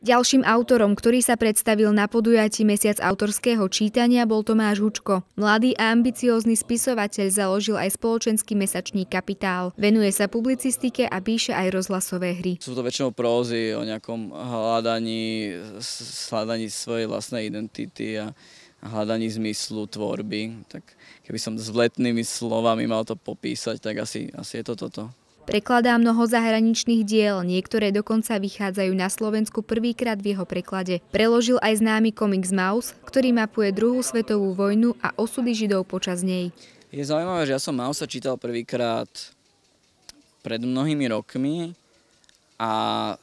Ďalším autorom, ktorý sa predstavil na podujatí Mesiac autorského čítania, bol Tomáš Hučko. Mladý a ambiciózny spisovateľ založil aj spoločenský mesačník Kapitál. Venuje sa publicistike a píše aj rozhlasové hry. Sú to väčšinou prózy o nejakom hľadaní, hľadaní svojej vlastnej identity a hľadaní zmyslu tvorby. Tak keby som s vletnými slovami mal to popísať, tak asi, asi je to toto. Prekladá mnoho zahraničných diel, niektoré dokonca vychádzajú na Slovensku prvýkrát v jeho preklade. Preložil aj známy komiks Maus, ktorý mapuje druhú svetovú vojnu a osudy Židov počas nej. Je zaujímavé, že ja som Mausa čítal prvýkrát pred mnohými rokmi a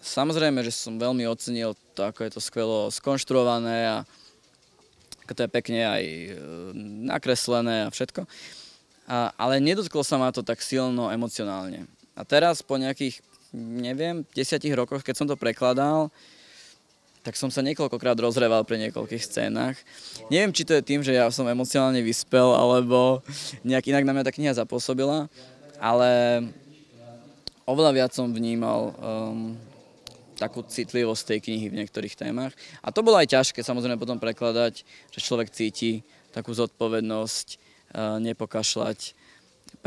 samozrejme, že som veľmi ocenil to, ako je to skvelo skonštruované a ako to je pekne aj e, nakreslené a všetko. A, ale nedotklo sa ma to tak silno emocionálne. A teraz po nejakých, neviem, desiatich rokoch, keď som to prekladal, tak som sa niekoľkokrát rozreval pri niekoľkých scénach. Neviem, či to je tým, že ja som emocionálne vyspel, alebo nejak inak na mňa tá kniha zapôsobila, ale oveľa viac som vnímal um, takú citlivosť tej knihy v niektorých témach. A to bolo aj ťažké samozrejme potom prekladať, že človek cíti takú zodpovednosť, uh, nepokašľať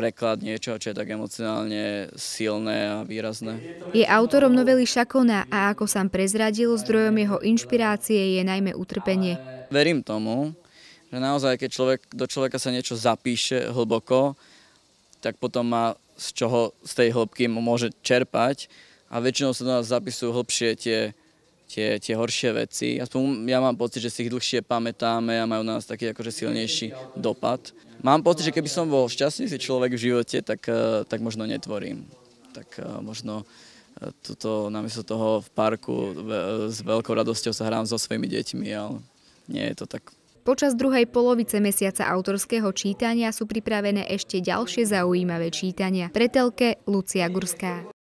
preklad niečo, čo je tak emocionálne silné a výrazné. Je autorom novely Šakona a ako sám prezradil, zdrojom jeho inšpirácie je najmä utrpenie. Verím tomu, že naozaj, keď človek, do človeka sa niečo zapíše hlboko, tak potom má z čoho z tej hĺbky môže čerpať a väčšinou sa do nás zapisujú hlbšie tie, tie, tie horšie veci. Aspoň ja mám pocit, že si ich dlhšie pamätáme a majú na nás taký akože silnejší dopad. Mám pocit, že keby som bol šťastnejší človek v živote, tak, eh, tak možno netvorím. Tak eh, možno eh, tuto namiesto toho v parku s veľkou radosťou sa hrám so svojimi deťmi, ale nie je to tak. Počas druhej polovice mesiaca autorského čítania sú pripravené ešte ďalšie zaujímavé čítania. Pretelke Lucia Gurská.